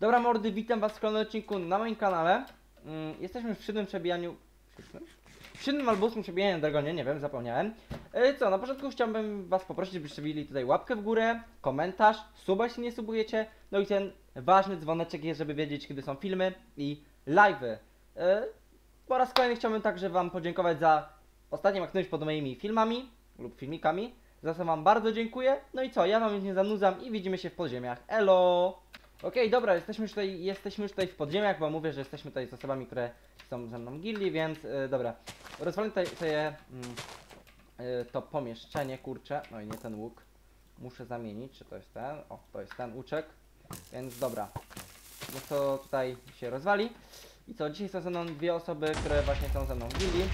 Dobra mordy, witam was w kolejnym odcinku na moim kanale. Mm, jesteśmy w siódmym przebijaniu... W siódmym albo ósmym przebijaniu Dragonie, nie wiem, zapomniałem. E, co, na początku chciałbym was poprosić, żebyście wbili tutaj łapkę w górę, komentarz, suba jeśli nie subujecie, no i ten ważny dzwoneczek jest, żeby wiedzieć kiedy są filmy i live'y. E, po raz kolejny chciałbym także wam podziękować za ostatnią aktywność pod moimi filmami lub filmikami. Za co wam bardzo dziękuję. No i co, ja wam już nie zanudzam i widzimy się w podziemiach. Elo! Okej, dobra, jesteśmy już, tutaj, jesteśmy już tutaj w podziemiach, bo mówię, że jesteśmy tutaj z osobami, które są ze mną w gildii, więc e, dobra. Rozwalę tutaj sobie e, to pomieszczenie, kurczę. No i nie ten łuk. Muszę zamienić, czy to jest ten? O, to jest ten łuczek. Więc dobra. No to tutaj się rozwali. I co, dzisiaj są ze mną dwie osoby, które właśnie są ze mną w gildii.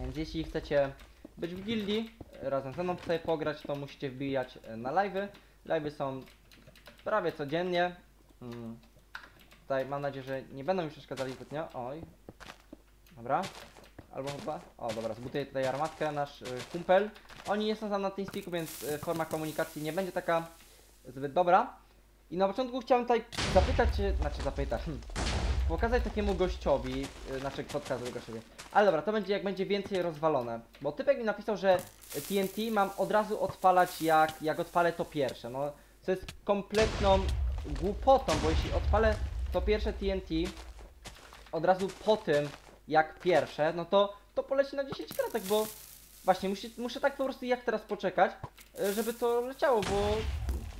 Więc jeśli chcecie być w gildii, e, razem ze mną tutaj pograć, to musicie wbijać e, na live'y. Live'y są prawie codziennie. Mm. Tutaj mam nadzieję, że nie będą mi przeszkadzali zbytnio. Oj. Dobra. Albo chyba. O, dobra, zbuduję tutaj armatkę, nasz y, kumpel. Oni nie są tam na TeamSpeaku, więc y, forma komunikacji nie będzie taka zbyt dobra. I na początku chciałem tutaj zapytać, znaczy zapytać, hmm, pokazać takiemu gościowi, y, znaczy podkazowi gościowi. Ale dobra, to będzie jak będzie więcej rozwalone. Bo typek mi napisał, że TNT mam od razu odpalać jak, jak odpalę to pierwsze. No, co jest kompletną głupotą, bo jeśli odpalę to pierwsze TNT od razu po tym, jak pierwsze, no to to poleci na 10 kratek, bo właśnie muszę, muszę tak po prostu jak teraz poczekać, y, żeby to leciało, bo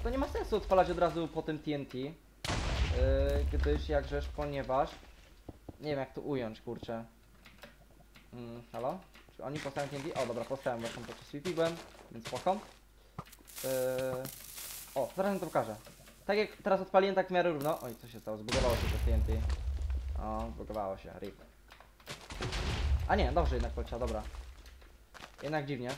to nie ma sensu odpalać od razu po tym TNT. Yy, gdyż jakżeż, ponieważ nie wiem jak to ująć, kurczę. Mm, halo? Czy oni postawią TNT? O, dobra, postawiłem właśnie podczas VP byłem, więc spoko. Yy, o, zaraz wam to pokażę. Tak jak teraz odpaliłem tak w miarę równo. Oj, co się stało? Zbugowało się to TNT. O, zbugowało się, rip. A nie, dobrze jednak poleciał, dobra. Jednak dziwnie.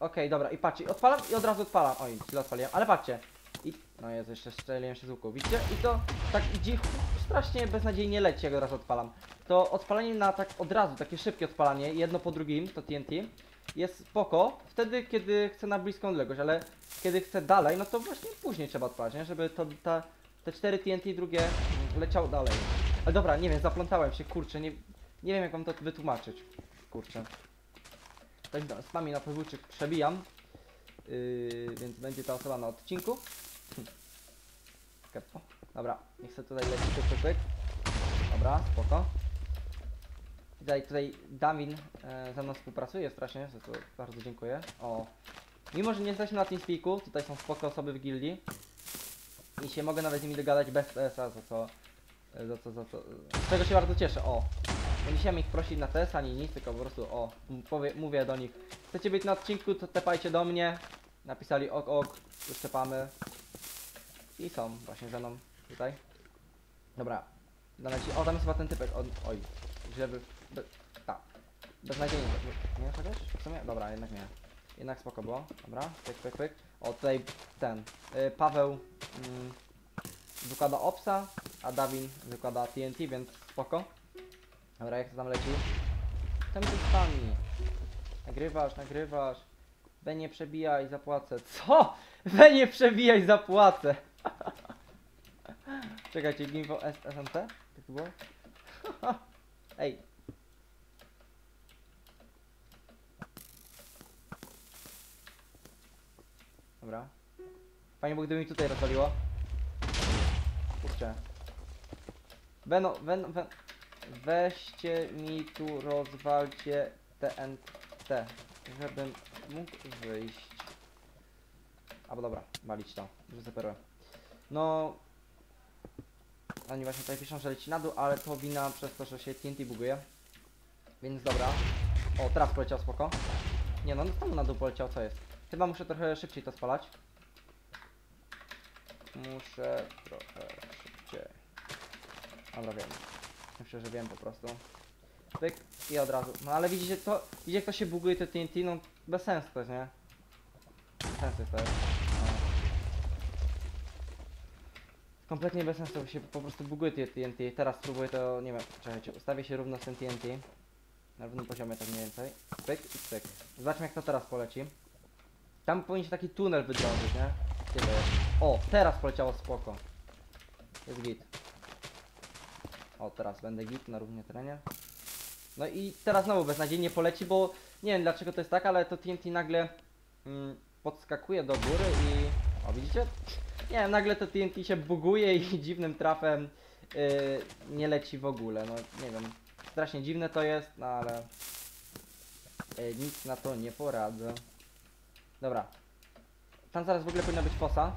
Okej, dobra, i patrzcie, odpalam i od razu odpalam. Oj, chwilę odpaliłem, ale patrzcie. I, no Jezu, jeszcze strzeliłem się z łuku, widzicie? I to tak dzi strasznie beznadziejnie leci, jak od razu odpalam. To odpalanie na tak od razu, takie szybkie odpalanie, jedno po drugim, to TNT, jest spoko, wtedy kiedy chcę na bliską odległość, ale kiedy chcę dalej, no to właśnie później trzeba odpalać, nie? Żeby to, ta, te 4 TNT drugie leciało dalej. Ale dobra, nie wiem, zaplątałem się, kurczę, nie, nie wiem jak wam to wytłumaczyć. Kurczę. Tak z nami na podwórczyk przebijam. Yy, więc będzie ta osoba na odcinku. Kepo. Dobra, niech sobie tutaj leci pyk, pyk. Dobra, spoko. Tutaj, tutaj Damin e, ze mną współpracuje strasznie, za to bardzo dziękuję. O. Mimo, że nie jesteśmy na TeamSpeaku, tutaj są spoko osoby w gildii. I się mogę nawet z nimi dogadać bez TS-a, za co, za co, za co, z czego się bardzo cieszę, o. Nie musiałem ich prosić na TS ani nic, tylko po prostu o, powie, mówię do nich Chcecie być na odcinku, to tepajcie do mnie Napisali ok, ok, już tepamy I są właśnie ze mną tutaj Dobra, o tam jest chyba ten typek, o, oj, żeby, be, tak Beznadziejnie, nie, chociaż? W sumie? Dobra, jednak nie Jednak spoko było, dobra, pyk, pyk, pyk O tutaj ten, y, Paweł mm, wykłada Opsa, a Dawin wykłada TNT, więc spoko Dobra, jak to tam leci? Z wami. Nagrywasz, nagrywasz. We nie przebijaj, zapłacę. Co? We nie przebijaj, zapłacę. Czekajcie, Gimbo SMT? Tak było? Ej. Dobra. Fajnie, bo gdyby mi tutaj rozwaliło. Kurczę. Weno, wen, wen, Weźcie mi tu, rozwalcie TNT, żebym mógł wyjść. Albo dobra, walić to, że zaperłem. No... Oni właśnie tutaj piszą, że leci na dół, ale to wina przez to, że się TNT buguje. Więc dobra. O, teraz poleciał spoko. Nie no, no tam na dół poleciał, co jest? Chyba muszę trochę szybciej to spalać. Muszę trochę szybciej. Dobra, wiem. Myślę, że wiem po prostu. Pyk i od razu. No ale widzicie to, widzicie jak to się buguje te TNT, no bez sensu to jest, nie? Bez sensu to jest. No. Kompletnie bez sensu się po prostu buguje te TNT. Teraz spróbuję to, nie wiem, czekajcie, ustawię się równo z tym TNT. Na równym poziomie tak mniej więcej. Pyk i pyk. Zobaczmy jak to teraz poleci. Tam powinien się taki tunel wydrążyć, nie? Jest? O, teraz poleciało spoko. Jest git. O, teraz będę git na równie terenie. No i teraz znowu beznadziejnie poleci, bo nie wiem dlaczego to jest tak, ale to TNT nagle mm, podskakuje do góry i... O, widzicie? Nie wiem, nagle to TNT się buguje i dziwnym trafem yy, nie leci w ogóle. No, nie wiem. Strasznie dziwne to jest, no ale... Yy, nic na to nie poradzę. Dobra. Tam zaraz w ogóle powinna być fosa.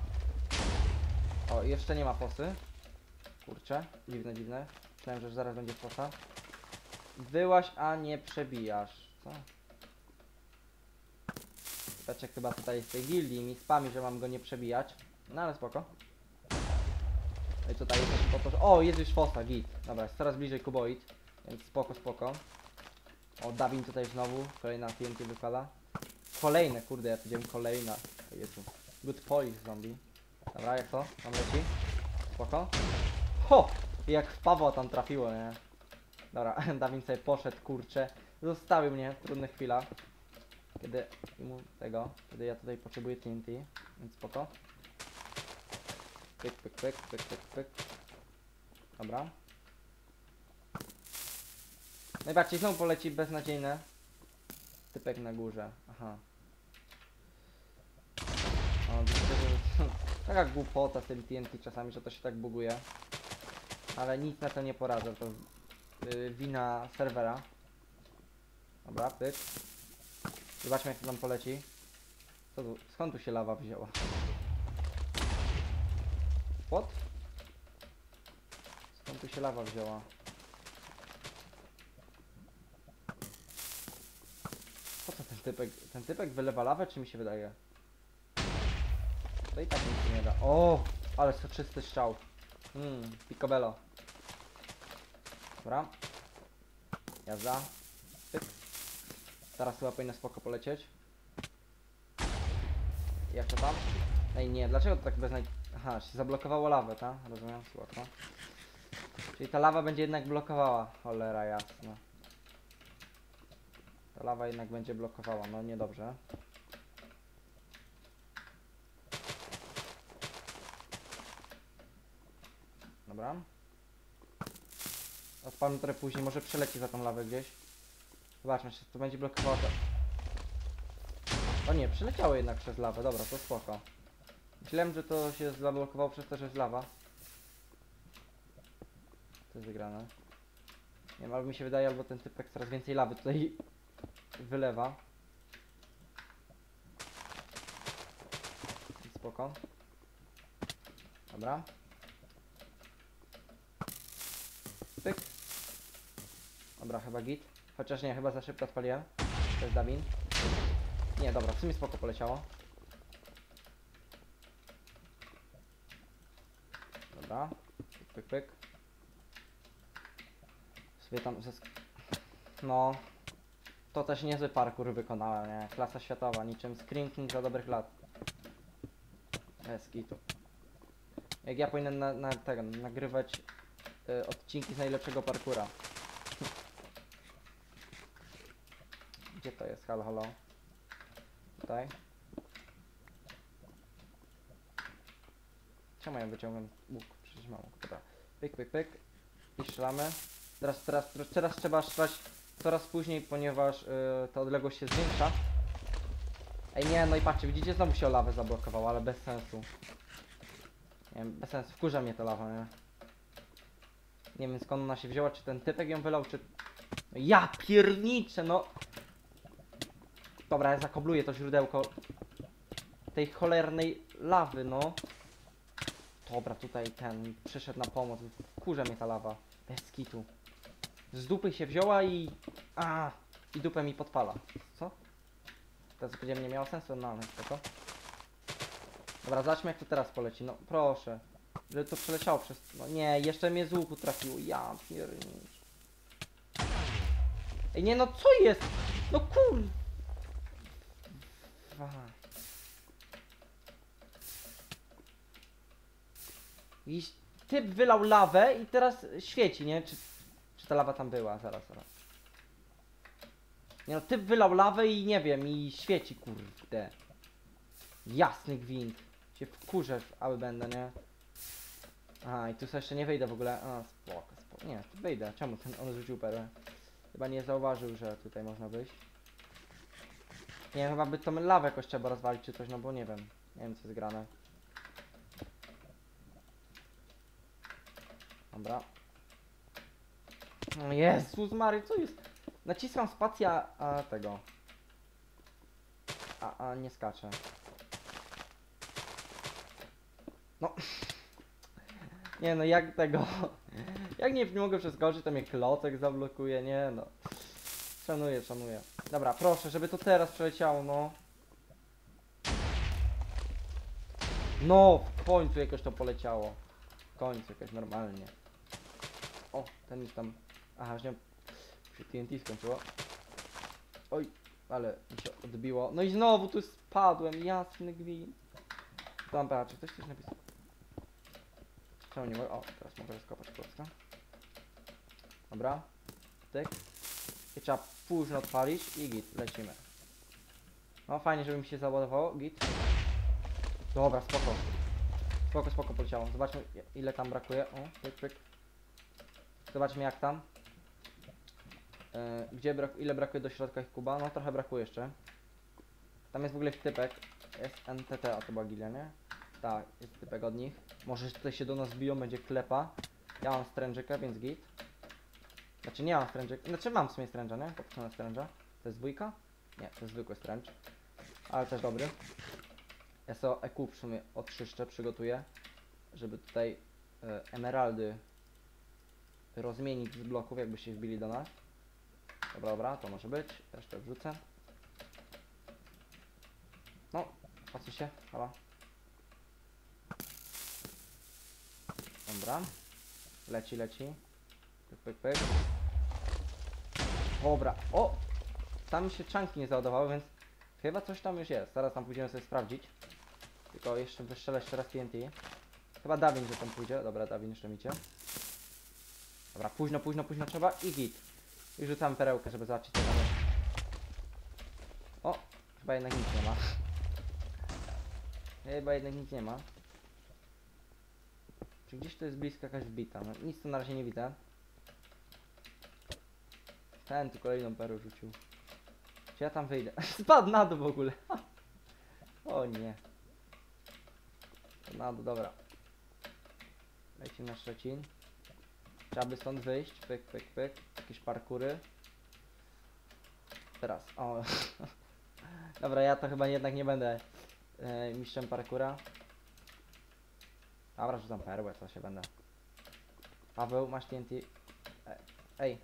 O, jeszcze nie ma fosy. Kurczę, dziwne, dziwne. Myślałem, że zaraz będzie fosa. Wyłaś, a nie przebijasz. Co? Peczek chyba tutaj z tej gildii mi spami, że mam go nie przebijać. No ale spoko. No i tutaj jest po to, że... O, jest już fosa, git. Dobra, jest coraz bliżej kuboid. Więc spoko, spoko. O, Dawin tutaj znowu. Kolejna TNT wypada. Kolejne, kurde, ja powiedziałem kolejna. Jezu. Good police zombie. Dobra, jak to? Tam leci. Spoko. Ho! Jak w Pawła tam trafiło, nie? Dobra, Dawin sobie poszedł, kurczę. Zostawił mnie w trudnych chwilach. Kiedy mu tego, kiedy ja tutaj potrzebuję TNT, więc spoko. Pyk, pyk, pyk, pyk, pyk, pyk. Dobra. Najbardziej znowu poleci beznadziejne. Typek na górze. Aha. O, widzę, taka głupota z tym TNT czasami, że to się tak buguje. Ale nic na to nie poradzę, to yy, wina serwera. Dobra, pyk. Zobaczmy jak to tam poleci. Co tu? Skąd tu się lawa wzięła? What? Skąd tu się lawa wzięła? Po co ten typek? Ten typek wylewa lawę, czy mi się wydaje? To i tak nic nie da. O, ale soczysty strzał. Mmm, picobello. Dobra. Jazda. Pyk. Teraz chyba powinno spoko polecieć. Jak to tam? Ej nie, dlaczego to tak bez naj... Aha, się zablokowało lawę, tak? Rozumiem, spoko. Czyli ta lawa będzie jednak blokowała. Cholera jasna. Ta lawa jednak będzie blokowała, no niedobrze. Dobra. Odpalmy trochę później, może przeleci za tą lawę gdzieś. Zobaczmy, czy to będzie blokowało to. O nie, przeleciało jednak przez lawę, dobra, to spoko. Myślałem, że to się zablokowało przez to, że jest lawa. To jest wygrane. Nie wiem, albo mi się wydaje, albo ten typek coraz więcej lawy tutaj wylewa. Spoko. Dobra. Pyk. Dobra, chyba git. Chociaż nie, chyba za szybko odpaliłem. To jest Dabin. Nie, dobra, w sumie spoko poleciało. Dobra. Pyk, pyk. Sobie tam. No. To też niezły parkour wykonałem, nie? Klasa światowa, niczym Scream King za dobrych lat. Bez kitu. Jak ja powinienem na, na nagrywać y, odcinki z najlepszego parkura. Gdzie to jest? Halo, halo. Tutaj. Czemu ja wyciągam łuk? Przecież mam łuk. Pyk, pyk, pyk. I strzelamy. Teraz, teraz, teraz, teraz trzeba strzelać coraz później, ponieważ y, ta odległość się zwiększa. Ej, nie, no i patrzcie, widzicie, znowu się o lawę zablokowało, ale bez sensu. Nie wiem, bez sensu, wkurza mnie ta lawa, nie? Nie wiem skąd ona się wzięła, czy ten typek ją wylał, czy... No ja pierniczę, no! Dobra, ja zakobluję to źródełko tej cholernej lawy, no. Dobra, tutaj ten przyszedł na pomoc. Wkurza mnie ta lawa. Bez kitu. Z dupy się wzięła i... A, I dupę mi podpala. Co? Teraz powiedziałem, nie miało sensu, no ale spoko. Dobra, zobaczmy jak to teraz poleci. No proszę. Żeby to przeleciało przez... No nie, jeszcze mnie z łuku trafiło. Ja pierniczę. Ej, nie no, co jest? No kur... Aha. Typ wylał lawę i teraz świeci, nie? Czy ta lawa tam była? Zaraz, zaraz. Nie no, typ wylał lawę i nie wiem, i świeci, kurde. Jasny gwint. Się wkurzę, aby będę, nie? Aha, i tu sobie jeszcze nie wyjdę w ogóle. A, spoko, spoko. Nie, tu wyjdę. Czemu ten on rzucił perłę? Chyba nie zauważył, że tutaj można wyjść. Nie wiem, chyba by tą lawę jakoś trzeba rozwalić czy coś, no bo nie wiem. Nie wiem co jest grane. Dobra. Jezus Mary, co jest? Naciskam spacja, a tego. A, a nie skaczę. No. Nie no, jak tego... Jak nie, nie mogę przeskoczyć, to mnie klocek zablokuje, nie no. Szanuję, szanuję. Dobra, proszę, żeby to teraz przeleciało, no. No, w końcu jakoś to poleciało. W końcu jakoś normalnie. O, ten już tam... Aha, już nie... Się TNT skończyło. Oj, ale mi się odbiło. No i znowu tu spadłem, jasny gwint. Dobra, czy ktoś coś napisał? Czemu nie mogę? O, teraz mogę rozkopać klocka. Dobra. Tyk. I trzeba późno odpalić i git, lecimy. No fajnie, żeby mi się załadowało, git. Dobra, spoko. Spoko, spoko poleciało. Zobaczmy ile tam brakuje. O, pyk, pyk. Zobaczmy jak tam. Yy, gdzie brak ile brakuje do środka ich kuba? No trochę brakuje jeszcze. Tam jest w ogóle typek. Jest NTT, a to była nie? Tak, jest typek od nich. Może tutaj się do nas biją, będzie klepa. Ja mam strężyka, więc git. Znaczy nie mam strężyka. Znaczy mam w sumie stręża, nie? Popatrzę stręża. To jest dwójka? Nie, to jest zwykły stręcz. Ale też dobry. Ja sobie EQ w sumie oczyszczę, przygotuję. Żeby tutaj e, emeraldy rozmienić z bloków, jakby się wbili do nas. Dobra, dobra, to może być. To wrzucę. No, patrzcie się, halo. Dobra. Leci, leci. Pyk, pyk, pyk. Dobra. O! Tam się czanki nie załadowały, więc chyba coś tam już jest. Zaraz tam pójdziemy sobie sprawdzić. Tylko jeszcze wystrzelę jeszcze raz TNT. Chyba Dawin, że tam pójdzie. Dobra, Dawin jeszcze micie. Dobra, późno, późno, późno trzeba i git. I rzucam perełkę, żeby zobaczyć co tam jest. O! Chyba jednak nic nie ma. Chyba jednak nic nie ma. Czy gdzieś to jest blisko jakaś wbita? No, nic tu na razie nie widzę. Ten tu kolejną perę rzucił. Czy ja tam wyjdę? Spadł na dół w ogóle. o nie. Na dół, dobra. Lecimy na Szczecin. Trzeba by stąd wyjść. Pyk, pyk, pyk. Jakieś parkury. Teraz. O. dobra, ja to chyba jednak nie będę e, mistrzem parkura. Dobra, rzucam perłę, co się będę. Paweł, masz TNT. E, Ej.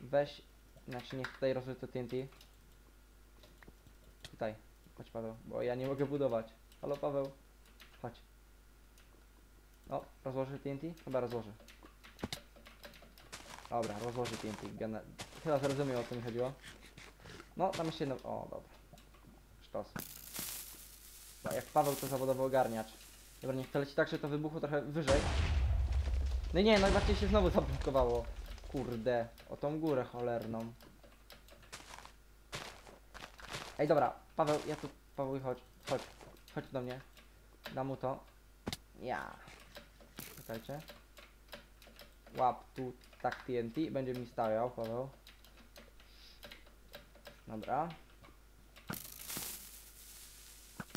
Weź. Znaczy niech tutaj rozrzucę TNT. Tutaj. Chodź Paweł, bo ja nie mogę budować. Halo Paweł. Chodź. O, rozłoży TNT? Chyba rozłoży. Dobra, rozłoży TNT. Chyba zrozumiał o co mi chodziło. No, tam jeszcze jedno... O, dobra. Sztos. Jak Paweł to zawodowy ogarniacz. Dobra, niech to leci tak, że to wybuchło trochę wyżej. No nie, no i właśnie się znowu zablokowało. Kurde, o tą górę cholerną. Ej, dobra, Paweł, ja tu, Paweł, chodź, chodź, chodź do mnie. Dam mu to. Ja. Czekajcie. Łap tu tak TNT, będzie mi stawiał, Paweł. Dobra.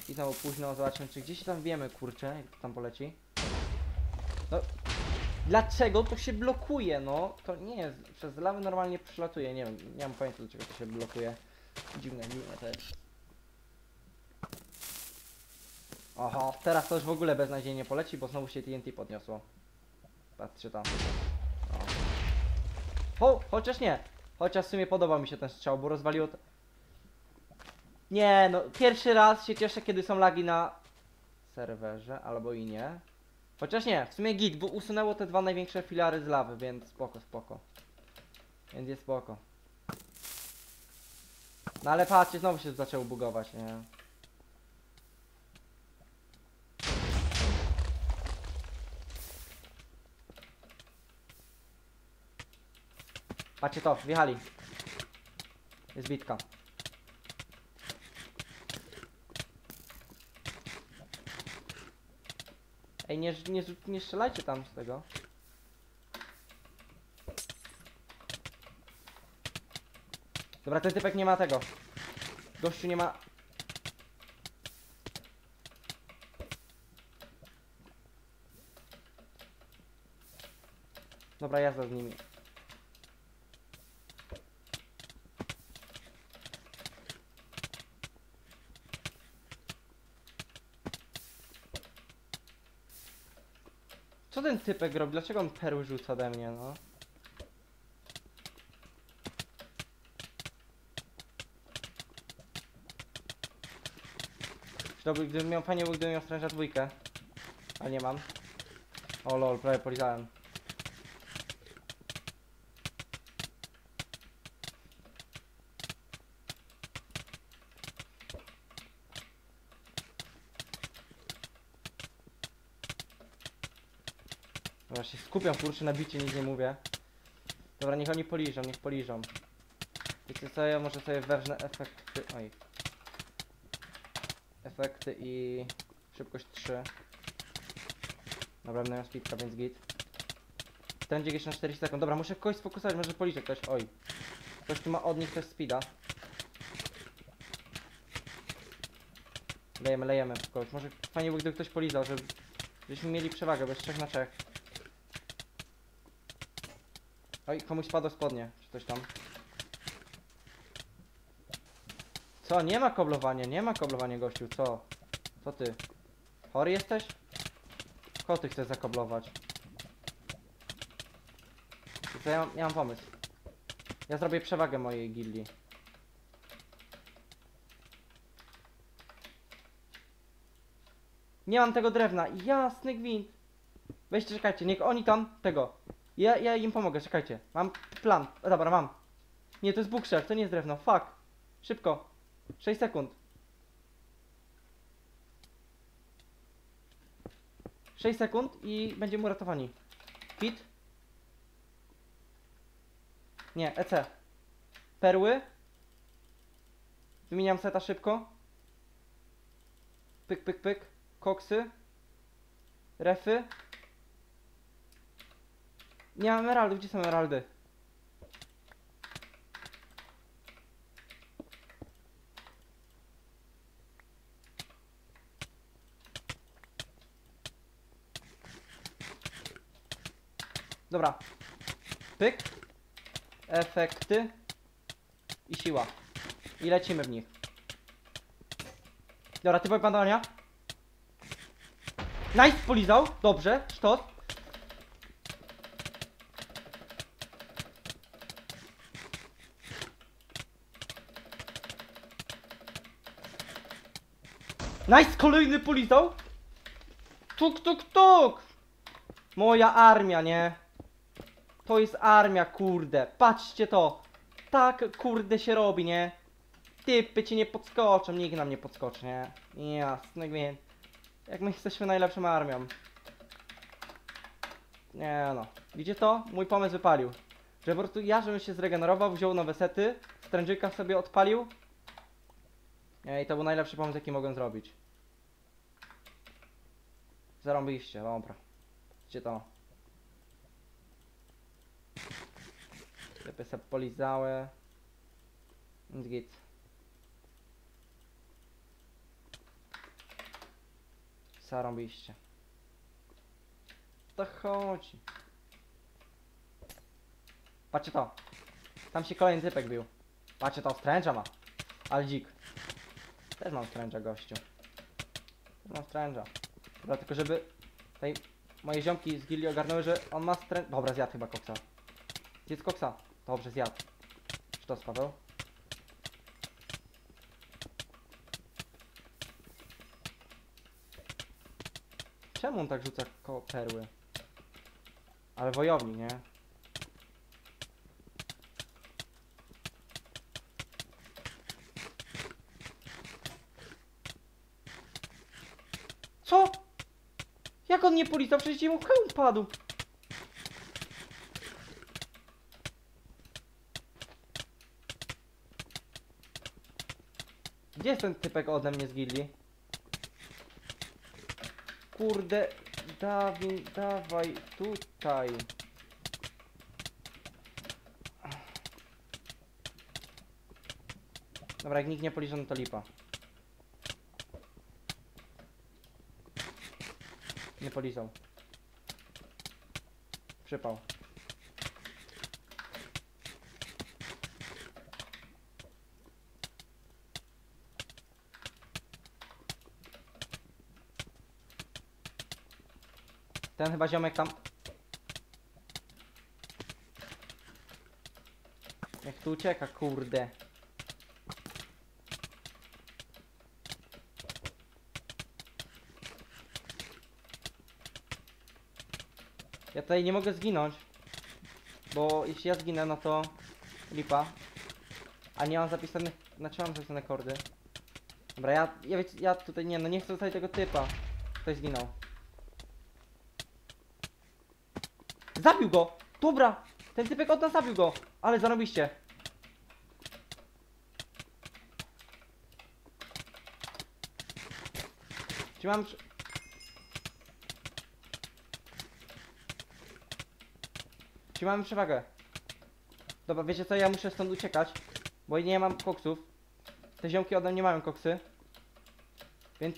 I znowu późno, zobaczymy czy gdzieś tam wiemy, kurczę, jak to tam poleci. No, dlaczego to się blokuje, no? To nie jest, przez lawy normalnie przylatuje, nie wiem, nie mam pojęcia dlaczego to się blokuje. Dziwne, dziwne to jest. Oho, teraz to już w ogóle beznadziejnie poleci, bo znowu się TNT podniosło. Patrzcie tam. Ho, chociaż nie. Chociaż w sumie podoba mi się ten strzał, bo rozwaliło to... Nie, no pierwszy raz się cieszę, kiedy są lagi na serwerze, albo i nie. Chociaż nie, w sumie git, bo usunęło te dwa największe filary z lawy, więc spoko, spoko. Więc jest spoko. No ale patrzcie, znowu się zaczęło bugować, nie? Patrzcie to, wjechali. Jest bitka. Ej, nie, nie, nie strzelajcie tam z tego. Dobra, ten typek nie ma tego. Gościu nie ma... Dobra, jazda z nimi. Typek robi? Dlaczego on perły rzuca ode mnie, no? Dobry, gdybym miał, było, gdybym miał stręża dwójkę. Ale nie mam. O lol, prawie polizałem. Skupiam kurczę na bicie, nic nie mówię. Dobra, niech oni poliżą, niech poliżą. Wiecie co, ja może sobie wewnę efekty... Oj. Efekty i... Szybkość 3. Dobra, będę miał speedka, więc git. Trendzik jeszcze na 40 sekund. Dobra, muszę kogoś sfokusować, może policzę ktoś. Oj. Ktoś tu ma od nich też speeda. Lejemy, lejemy kogoś. Może fajnie by, gdyby ktoś polizał, żeby... Żebyśmy mieli przewagę, bez 3 na 3. Oj, komuś spadło spodnie, czy coś tam. Co? Nie ma koblowania, nie ma koblowania gościu, co? Co ty? Chory jesteś? Kogo ty chcesz zakoblować? Ja, mam- ja mam pomysł. Ja zrobię przewagę mojej gildii. Nie mam tego drewna. Jasny gwint. Weźcie, czekajcie, niech oni tam tego. Ja, ja im pomogę, czekajcie. Mam plan. O, dobra, mam. Nie, to jest bookshelf, to nie jest drewno. Fuck. Szybko. 6 sekund. 6 sekund i będziemy uratowani. Hit. Nie, EC. Perły. Wymieniam seta szybko. Pyk, pyk, pyk. Koksy. Refy. Nie mam emeraldów, gdzie są emeraldy? Dobra. Pyk. Efekty. I siła. I lecimy w nich. Dobra, typowe panowania. Nice, polizał. Dobrze, sztos. Nice, kolejny polizał. Tuk, tuk, tuk. Moja armia, nie? To jest armia, kurde. Patrzcie to. Tak, kurde, się robi, nie? Typy ci nie podskoczą, nikt nam nie podskoczy, nie? Jasne, gwint. Jak my jesteśmy najlepszą armią. Nie no. Widzicie to? Mój pomysł wypalił. Że po prostu ja, żebym się zregenerował, wziął nowe sety, strężyka sobie odpalił. I to był najlepszy pomysł, jaki mogłem zrobić. Zarąbiliście, dobra. Widzicie to? Typy se polizały. Więc Git. Zarąbiliście. To chodzi. Patrzcie to. Tam się kolejny typek bił. Patrzcie to, stręcza ma. Ale dzik. Też mam stręcza, gościu. Też mam stręcza. Dobra, tylko żeby tutaj moje ziomki z gildii ogarnęły, że on ma stręcza. Dobra, zjadł chyba koksa. Zjedz koksa. Dobrze, zjadł. Czy to Paweł? Czemu on tak rzuca koło perły? Ale wojowni, nie? Co? Jak on nie polizał? Przecież mu hełm padł. Gdzie jest ten typek ode mnie z gildii? Kurde. Dawid, dawaj tutaj. Dobra, jak nikt nie policzy, to lipa. Nie polizał. Przypał. Ten chyba ziomek tam. Jak tu ucieka, kurde. Tutaj nie mogę zginąć. Bo jeśli ja zginę, no to lipa. A nie mam zapisanych, znaczy mam zapisane kordy. Dobra, ja, ja, wiecie, ja tutaj nie, no nie chcę zostawić tego typa. Ktoś zginął. Zabił go! Dobra! Ten typek od nas zabił go! Ale zarobiście. Czy mam... przy- Czy mamy przewagę? Dobra, wiecie co, ja muszę stąd uciekać, bo nie mam koksów. Te ziomki ode mnie mają koksy. Więc...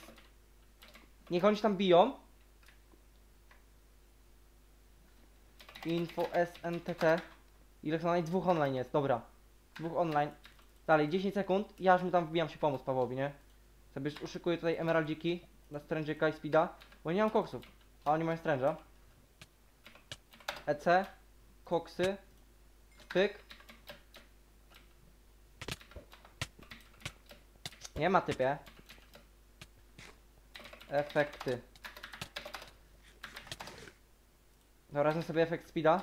Niech oni tam biją. Info SNTT. Ile co dwóch online jest, dobra. Dwóch online. Dalej, 10 sekund. Ja już mu tam wbijam się pomóc Pawłowi, nie? Sobie uszykuję tutaj emeraldziki na strężyka i speeda, bo nie mam koksów. A oni mają stręża. EC. Koksy. Pyk. Nie ma typie. Efekty. Dobra, razem sobie efekt speeda.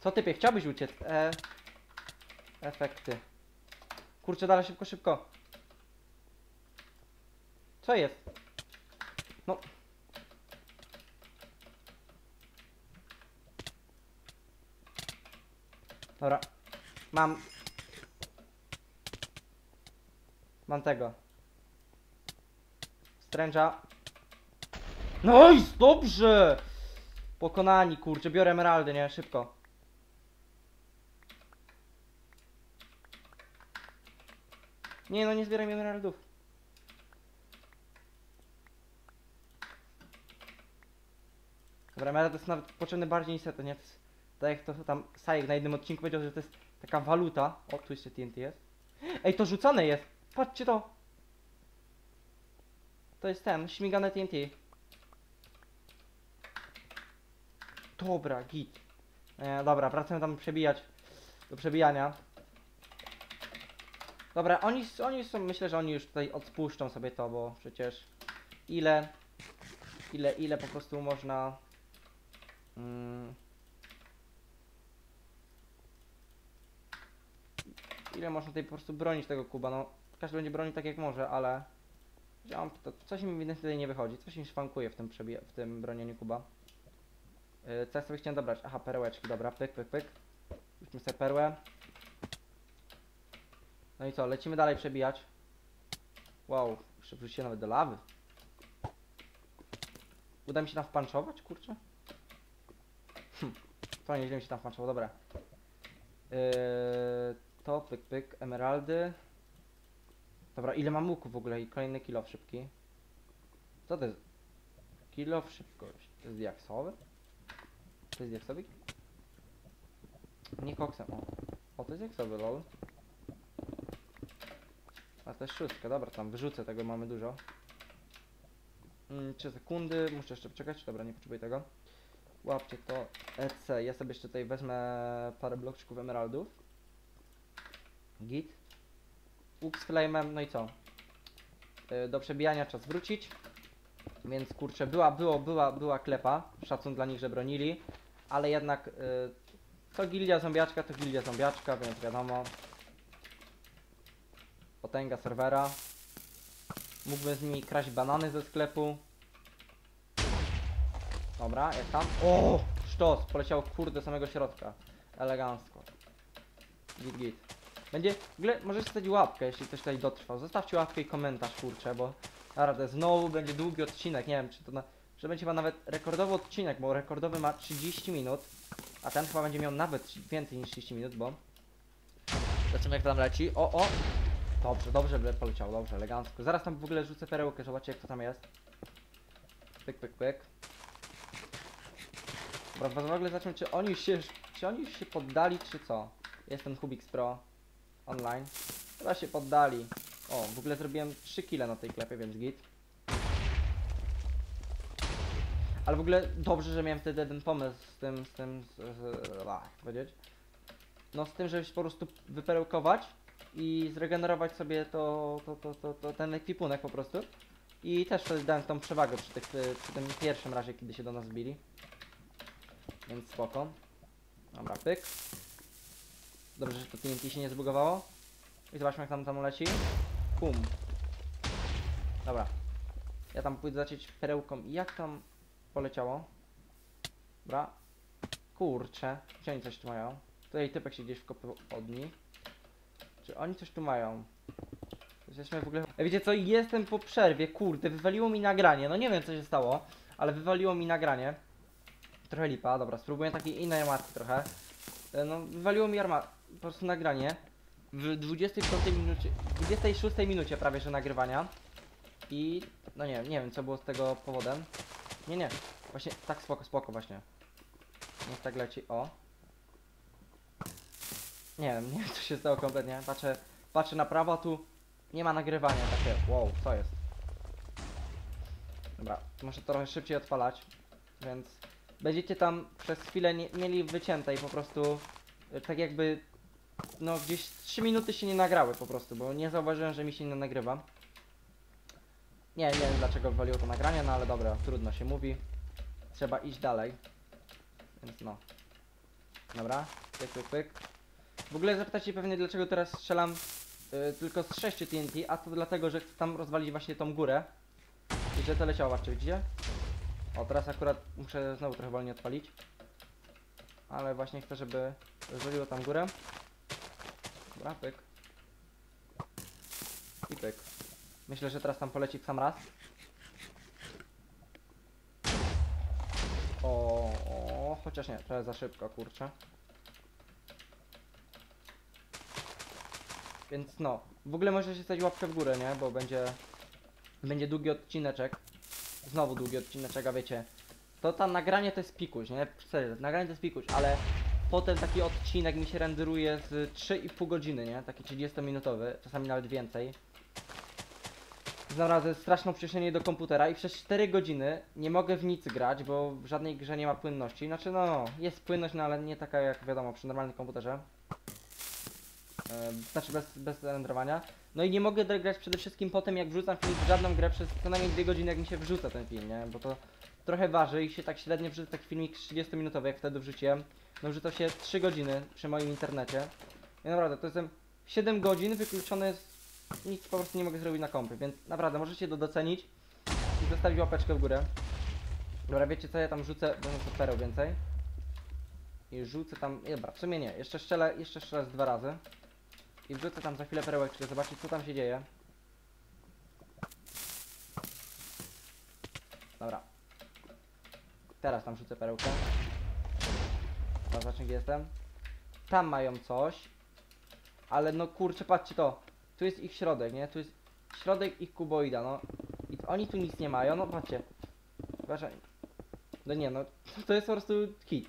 Co typie, chciałbyś uciec? E... Efekty. Kurczę, dalej szybko, szybko. Co jest? No. Dobra. Mam. Mam tego. Stręża. Nice! Dobrze! Pokonani, kurczę, biorę emeraldy, nie? Szybko. Nie no, nie zbieram emeraldów. Dobra, emerald to jest nawet potrzebny bardziej niż sety, nie? Tak jak to tam Sajek na jednym odcinku powiedział, że to jest taka waluta. O, tu jeszcze TNT jest. Ej, to rzucane jest! Patrzcie to! To jest ten, śmigane TNT. Dobra, git. E, dobra, wracamy tam przebijać. Do przebijania. Dobra, oni, oni są, myślę, że oni już tutaj odpuszczą sobie to, bo przecież ile, ile, ile po prostu można... Mm, ile można tutaj po prostu bronić tego kuba, no każdy będzie bronić tak jak może, ale wziąłem to, coś mi ewidentnie tutaj nie wychodzi, coś mi szwankuje w tym, w tym bronieniu kuba. Yy, co ja sobie chciałem dobrać? Aha, perełeczki, dobra, pyk, pyk, pyk. Rzućmy sobie perłę. No i co, lecimy dalej przebijać. Wow, jeszcze wrzucicie nawet do lawy. Uda mi się tam wpanczować, kurczę? To nieźle mi się tam wpanczowało, dobra. Yy, to, pyk, pyk, emeraldy. Dobra, ile mam łuku w ogóle i kolejny kill off szybki. Co to jest? Kill off szybkość. To jest diaksowy? To jest diaksowy? Nie koksem, o. O, to jest diaksowy, lol. A to jest szóstka, dobra, tam wyrzucę tego, mamy dużo. Mm, 3 sekundy, muszę jeszcze poczekać, dobra, nie potrzebuję tego. Łapcie to EC, ja sobie jeszcze tutaj wezmę parę bloczków emeraldów. Git. Łuk z flame'em, no i co? Yy, do przebijania czas wrócić. Więc kurczę, była, było, była, była klepa. Szacun dla nich, że bronili. Ale jednak yy, to gildia zombiaczka, to gildia zombiaczka, więc wiadomo. Potęga serwera. Mógłbym z nimi kraść banany ze sklepu. Dobra, jak tam? O! Sztos! Poleciał kurde samego środka. Elegancko. Git, git. Będzie, w ogóle możesz zostawić łapkę, jeśli ktoś tutaj dotrwał. Zostawcie łapkę i komentarz, kurczę, bo naprawdę znowu będzie długi odcinek, nie wiem czy to na, że będzie chyba nawet rekordowy odcinek, bo rekordowy ma 30 minut, a ten chyba będzie miał nawet więcej niż 30 minut, bo zobaczymy jak tam leci. O, o! Dobrze, dobrze poleciał, dobrze, elegancko. Zaraz tam w ogóle rzucę perełkę, zobaczcie jak to tam jest. Pyk, pyk, pyk. Dobra, w ogóle zobaczmy, czy oni już się, czy oni już się poddali, czy co? Jest ten Hubix Pro online. Chyba się poddali. O, w ogóle zrobiłem 3 kile na tej klepie, więc git. Ale w ogóle dobrze, że miałem wtedy jeden pomysł z tym, z tym, z, z, a, powiedzieć? No z tym, żeby się po prostu wyperełkować i zregenerować sobie to, to, to, to, to ten ekwipunek po prostu. I też wtedy dałem tą przewagę przy, tych, przy tym pierwszym razie, kiedy się do nas bili. Więc spoko. Dobra, pyk. Dobrze, że to TNT się nie zbugowało. I zobaczmy jak tam tam leci. Pum. Dobra. Ja tam pójdę zacząć perełką. Jak tam poleciało? Dobra. Kurczę. Czy oni coś tu mają? Tutaj typek się gdzieś wkopał od nich. Czy oni coś tu mają? Jesteśmy w ogóle... Wiecie co? Jestem po przerwie. Kurde, wywaliło mi nagranie. No nie wiem co się stało, ale wywaliło mi nagranie. Trochę lipa. Dobra, spróbuję takiej innej armaty trochę. E, No, wywaliło mi arma... po prostu nagranie. W 25 minucie... 26 minucie prawie, że nagrywania. I... No nie, nie wiem co było z tego powodem. Nie, nie. Właśnie tak spoko, spoko właśnie. Niech tak leci. O. Nie wiem, nie wiem co się stało kompletnie. Patrzę, patrzę na prawo, tu nie ma nagrywania. Takie, wow, co jest? Dobra, muszę trochę szybciej odpalać, więc będziecie tam przez chwilę nie, mieli wycięte i po prostu y, tak jakby no gdzieś 3 minuty się nie nagrały po prostu, bo nie zauważyłem, że mi się nie nagrywa. Nie, nie wiem dlaczego wywaliło to nagranie, no ale dobra, trudno się mówi. Trzeba iść dalej. Więc no. Dobra, pyk, pyk, pyk. W ogóle zapytacie pewnie dlaczego teraz strzelam y, tylko z 6 TNT, a to dlatego, że chcę tam rozwalić właśnie tą górę. I że to leciało, patrzcie, widzicie? O, teraz akurat muszę znowu trochę wolniej odpalić. Ale właśnie chcę, żeby rozwaliło tam górę. Dobra, pyk. I pyk. Myślę, że teraz tam poleci w sam raz. O, o, chociaż nie, trochę za szybko, kurczę. Więc no, w ogóle możecie stać łapkę w górę, nie? Bo będzie, będzie długi odcineczek. Znowu długi odcineczek, a wiecie, to tam nagranie to jest pikuś, nie? Serio, nagranie to jest pikuś, ale potem taki odcinek mi się renderuje z 3,5 godziny, nie? Taki 30-minutowy, czasami nawet więcej. Znalazłem straszną przyciśnienie do komputera i przez 4 godziny nie mogę w nic grać, bo w żadnej grze nie ma płynności. Znaczy no, jest płynność, no ale nie taka jak wiadomo przy normalnym komputerze. E, znaczy bez, bez renderowania. No i nie mogę grać przede wszystkim po tym jak wrzucam filmik w żadną grę przez co najmniej 2 godziny jak mi się wrzuca ten film, nie? Bo to trochę waży i się tak średnio wrzuca taki filmik 30-minutowy jak wtedy wrzuciłem. No wrzucał się 3 godziny przy moim internecie. I naprawdę to jestem 7 godzin wykluczony z... Nic po prostu nie mogę zrobić na kompie, więc naprawdę możecie to docenić i zostawić łapeczkę w górę. Dobra, wiecie co, ja tam rzucę, będę to więcej. I rzucę tam, dobra, w sumie nie, jeszcze strzelę, jeszcze strzelę z dwa razy. I wrzucę tam za chwilę perełeczkę, zobaczyć co tam się dzieje. Dobra. Teraz tam rzucę perełkę. Dobra, zacznę gdzie jestem. Tam mają coś. Ale no kurczę, patrzcie to. Tu jest ich środek, nie? Tu jest środek ich kuboida, no. I oni tu nic nie mają, no patrzcie. Uważaj. No nie, no to jest po prostu hit.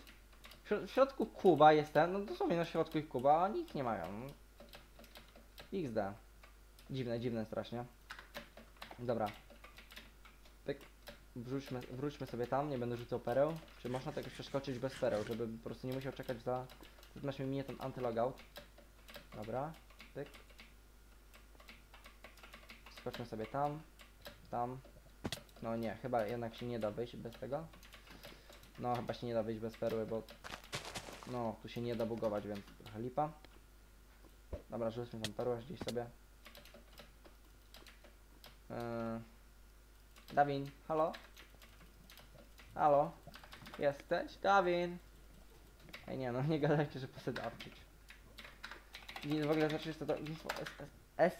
W środ- w środku kuba jestem, no dosłownie na środku ich kuba, a nic nie mają. XD. Dziwne, dziwne strasznie. Dobra. Tak. Wróćmy, sobie tam, nie będę rzucał pereł. Czy można tak przeskoczyć bez pereł, żeby po prostu nie musiał czekać za... Mi minie ten antylogout. Dobra. Tyk. Skoczmy sobie tam. Tam. No nie, chyba jednak się nie da wyjść bez tego. No chyba się nie da wyjść bez perły, bo... No, tu się nie da bugować, więc trochę lipa. Dobra, rzućmy tam perłę gdzieś sobie. Yy... Dawin, halo? Halo? Jesteś? Dawin! Ej nie no, nie gadajcie, że awczyć. Czyli w ogóle znaczy, że to info S, S,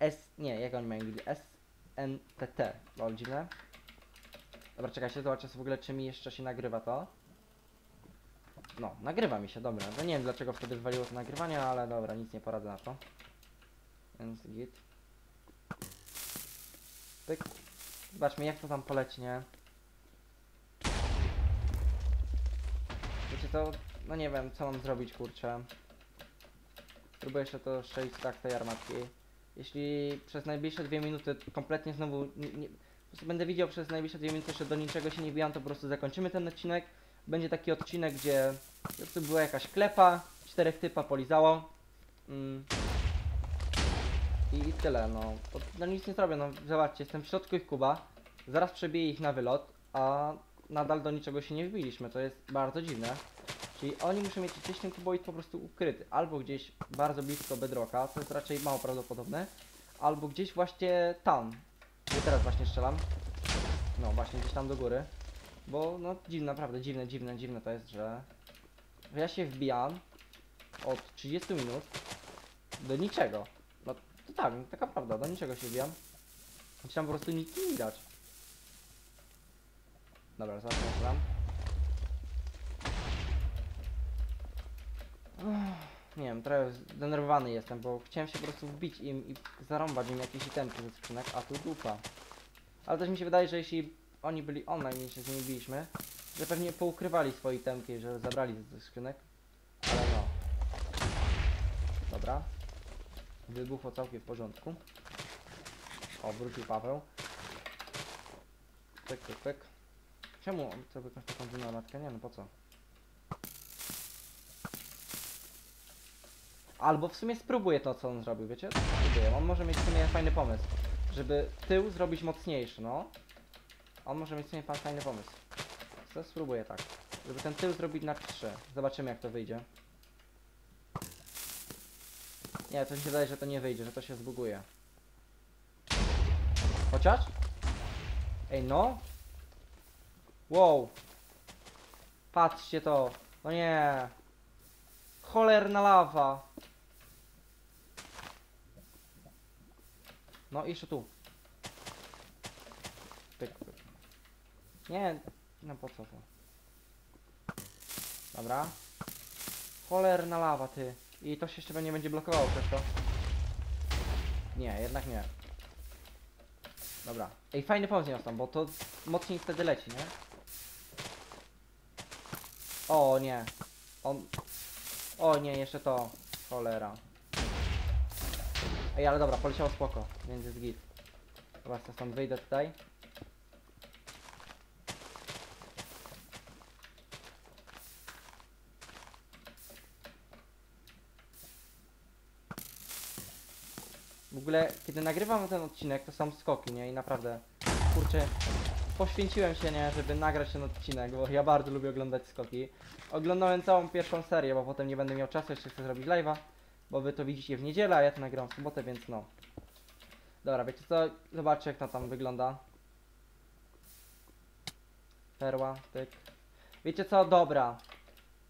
S, nie, jak oni mają gildię? S, N, T, T. Lol, dziwne. Dobra, czekajcie, zobaczę w ogóle, czy mi jeszcze się nagrywa to. No, nagrywa mi się, dobra. No nie wiem, dlaczego wtedy wywaliło to nagrywanie, ale dobra, nic nie poradzę na to. Więc git. Pyk. Zobaczmy, jak to tam poleci, nie? Wiecie to, no nie wiem, co mam zrobić, kurczę. Spróbuję jeszcze to strzelić tak tej armatki. Jeśli przez najbliższe dwie minuty kompletnie znowu nie, nie, po prostu będę widział przez najbliższe dwie minuty, że do niczego się nie wbijam, to po prostu zakończymy ten odcinek. Będzie taki odcinek, gdzie prostu była jakaś klepa, czterech typa polizało. Mm. I, I tyle, no. To, no nic nie zrobię, no zobaczcie, jestem w środku ich kuba, zaraz przebiję ich na wylot, a nadal do niczego się nie wbiliśmy, to jest bardzo dziwne. Czyli oni muszą mieć gdzieś ten kuboid po prostu ukryty, albo gdzieś bardzo blisko bedrocka, co jest raczej mało prawdopodobne, albo gdzieś właśnie tam, gdzie teraz właśnie strzelam. No właśnie gdzieś tam do góry. Bo no dziwne, naprawdę dziwne, dziwne, dziwne to jest, że, ja się wbijam od 30 minut do niczego. No to tak, taka prawda, do niczego się wbijam. Tam po prostu nic nie widać. Dobra. Uff, Nie wiem, trochę zdenerwowany jestem, bo chciałem się po prostu wbić im i zarąbać im jakieś itemki ze skrzynek, a tu dupa. Ale też mi się wydaje, że jeśli oni byli online i się z nimi biliśmy, że pewnie poukrywali swoje itemki, że zabrali ze skrzynek. Ale no. Dobra. Wybuchło całkiem w porządku. O, wrócił Paweł. Pyk, pyk, pyk. Czemu on sobie jakąś taką dynamikę? Nie no, po co? Albo w sumie spróbuję to, co on zrobił, wiecie? Spróbuję. On może mieć w sumie fajny pomysł, żeby tył zrobić mocniejszy, no. On może mieć w sumie fa- fajny pomysł. Co spróbuję tak. Żeby ten tył zrobić na 3. Zobaczymy jak to wyjdzie. Nie, to mi się wydaje, że to nie wyjdzie, że to się zbuguje. Chociaż? Ej, no. Wow. Patrzcie to. No nie. Cholerna lawa. No i jeszcze tu. Pyk, pyk. Nie, no po co to? Dobra. Cholerna lawa, ty. I to się jeszcze nie będzie blokowało przez to. Nie, jednak nie. Dobra. Ej, fajny pomysł nie tam, bo to mocniej wtedy leci, nie? O nie. On... O nie, jeszcze to. Cholera. Ej, ale dobra, poleciało spoko, więc jest git. Dobra, stąd wyjdę tutaj. W ogóle, kiedy nagrywam ten odcinek, to są skoki, nie? I naprawdę, kurczę, poświęciłem się, nie? Żeby nagrać ten odcinek, bo ja bardzo lubię oglądać skoki. Oglądałem całą pierwszą serię, bo potem nie będę miał czasu, jeszcze chcę zrobić live'a. Bo wy to widzicie w niedzielę, a ja to nagram w sobotę, więc no. Dobra, wiecie co? Zobaczcie jak to tam wygląda. Perła, tyk. Wiecie co? Dobra.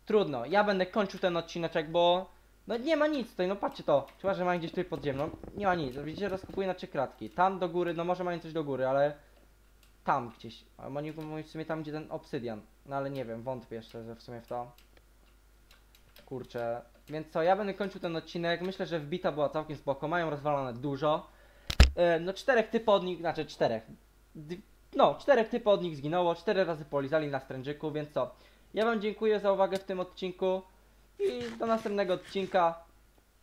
Trudno, ja będę kończył ten odcineczek, bo... No nie ma nic tutaj, no patrzcie to. Chyba, że mają gdzieś tutaj podziemną. Nie ma nic, widzicie, rozkopuję na trzy kratki. Tam do góry, no może mają coś do góry, ale... Tam gdzieś. A Oni mówią w sumie tam, gdzie ten obsydian. No ale nie wiem, wątpię jeszcze, że w sumie w to. Kurczę. Więc co, ja będę kończył ten odcinek. Myślę, że wbita była całkiem spoko. Mają rozwalone dużo. E, no czterech typów od nich, znaczy czterech. D no, czterech typów od nich zginęło. Cztery razy polizali na strężyku, więc co. Ja wam dziękuję za uwagę w tym odcinku. I do następnego odcinka.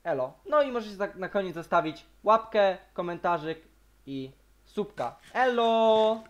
Elo. No i możecie na koniec zostawić łapkę, komentarzyk i subka. Elo!